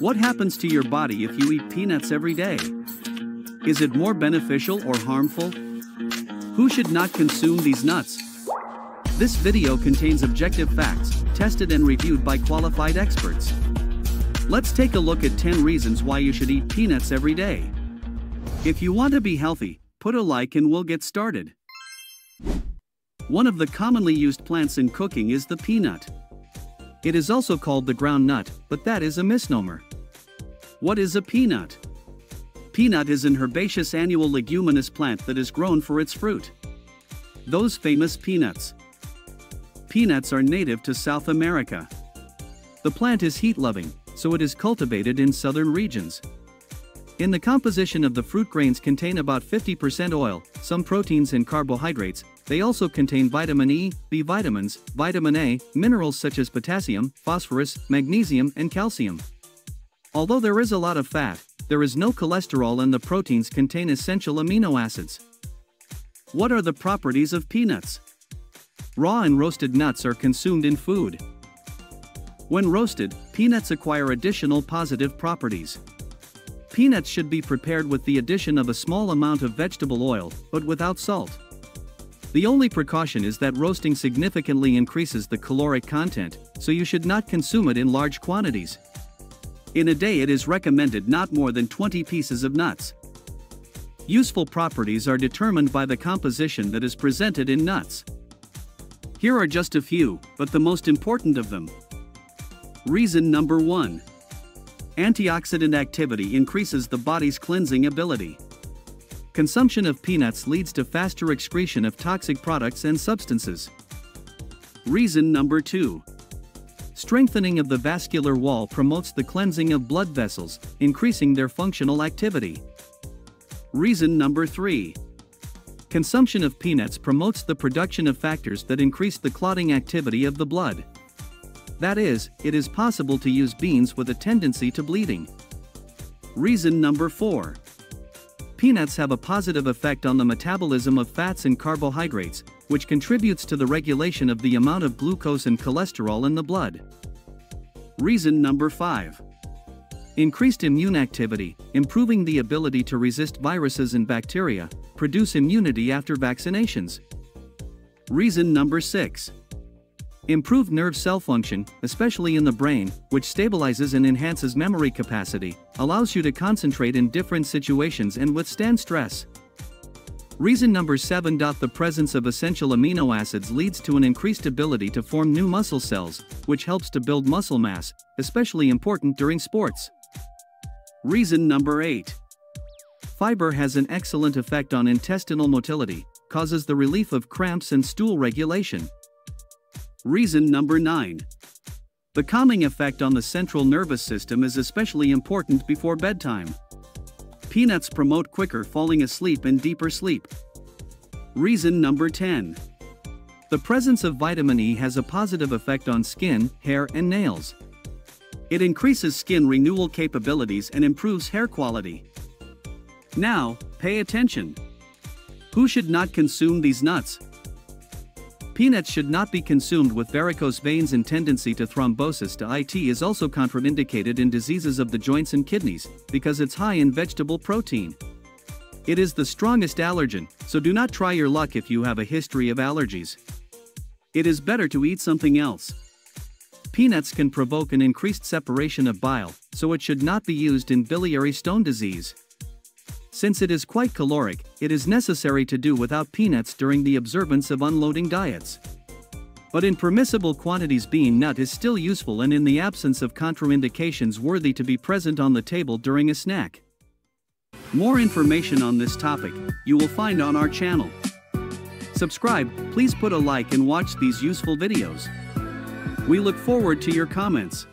What happens to your body if you eat peanuts every day? Is it more beneficial or harmful? Who should not consume these nuts? This video contains objective facts, tested and reviewed by qualified experts. Let's take a look at 10 reasons why you should eat peanuts every day. If you want to be healthy, put a like and we'll get started. One of the commonly used plants in cooking is the peanut. It is also called the ground nut, but that is a misnomer. What is a peanut? Peanut is an herbaceous annual leguminous plant that is grown for its fruit. Those famous peanuts. Peanuts are native to South America. The plant is heat-loving, so it is cultivated in southern regions. In the composition of the fruit grains contain about 50% oil, some proteins and carbohydrates, they also contain vitamin E, B vitamins, vitamin A, minerals such as potassium, phosphorus, magnesium and calcium. Although there is a lot of fat, there is no cholesterol and the proteins contain essential amino acids. What are the properties of peanuts? Raw and roasted nuts are consumed in food. When roasted, peanuts acquire additional positive properties. Peanuts should be prepared with the addition of a small amount of vegetable oil, but without salt. The only precaution is that roasting significantly increases the caloric content, so you should not consume it in large quantities. In a day it is recommended not more than 20 pieces of nuts. Useful properties are determined by the composition that is presented in nuts. Here are just a few, but the most important of them. Reason number 1. Antioxidant activity increases the body's cleansing ability. Consumption of peanuts leads to faster excretion of toxic products and substances. Reason number 2. Strengthening of the vascular wall promotes the cleansing of blood vessels, increasing their functional activity. Reason number 3. Consumption of peanuts promotes the production of factors that increase the clotting activity of the blood. That is, it is possible to use beans with a tendency to bleeding. Reason number 4. Peanuts have a positive effect on the metabolism of fats and carbohydrates, which contributes to the regulation of the amount of glucose and cholesterol in the blood. Reason number 5. Increased immune activity, improving the ability to resist viruses and bacteria, produce immunity after vaccinations. Reason number 6. Improved nerve cell function, especially in the brain, which stabilizes and enhances memory capacity, allows you to concentrate in different situations and withstand stress. Reason number 7. The presence of essential amino acids leads to an increased ability to form new muscle cells, which helps to build muscle mass, especially important during sports. Reason number 8. Fiber has an excellent effect on intestinal motility, causes the relief of cramps and stool regulation. Reason number 9. The calming effect on the central nervous system is especially important before bedtime. Peanuts promote quicker falling asleep and deeper sleep. Reason number 10. The presence of vitamin E has a positive effect on skin, hair, and nails. It increases skin renewal capabilities and improves hair quality. Now, pay attention. Who should not consume these nuts? Peanuts should not be consumed with varicose veins and tendency to thrombosis to IT is also contraindicated in diseases of the joints and kidneys, because it's high in vegetable protein. It is the strongest allergen, so do not try your luck if you have a history of allergies. It is better to eat something else. Peanuts can provoke an increased separation of bile, so it should not be used in biliary stone disease. Since it is quite caloric, it is necessary to do without peanuts during the observance of unloading diets. But in permissible quantities bean nut is still useful and in the absence of contraindications worthy to be present on the table during a snack. More information on this topic, you will find on our channel. Subscribe, please put a like and watch these useful videos. We look forward to your comments.